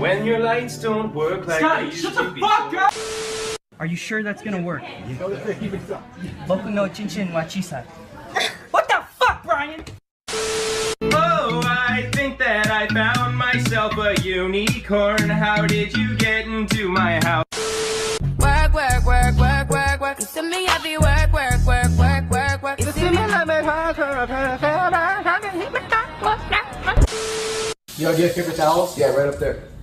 lights don't work like Scotty, they used shut to the be. fuck up! Are you sure that's gonna work? Boku no chinchin wa chisai. What the fuck, Brian? Oh, I think that I found myself a unicorn. How did you get into my house? Work, work, work, work, work, work. You see me, I be work, work, work, work, work, work. You see me, You gotta get paper towels? Yeah, right up there.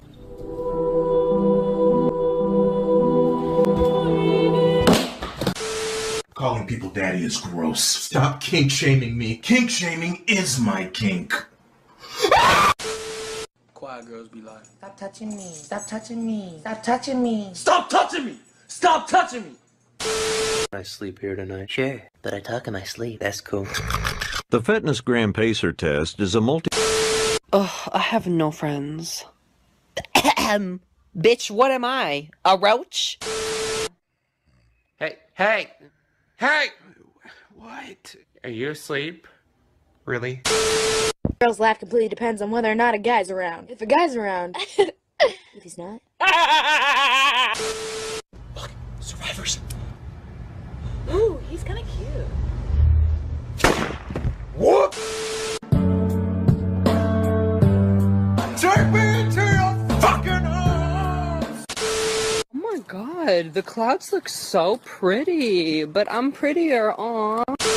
Calling people daddy is gross. Stop kink shaming me. Kink shaming is my kink. Quiet girls be like, Stop touching me. Stop touching me. Stop touching me. Stop touching me! Stop touching me! I sleep here tonight. Sure, but I talk in my sleep. That's cool. The Fitness Gram Pacer test is a multi. Ugh, I have no friends. Ahem. Bitch, what am I? A roach? Hey, hey, hey! What? Are you asleep? Really? Girls laugh completely depends on whether or not a guy's around. If a guy's around, if he's not. Look, Survivors. God, the clouds look so pretty, but I'm prettier, aw.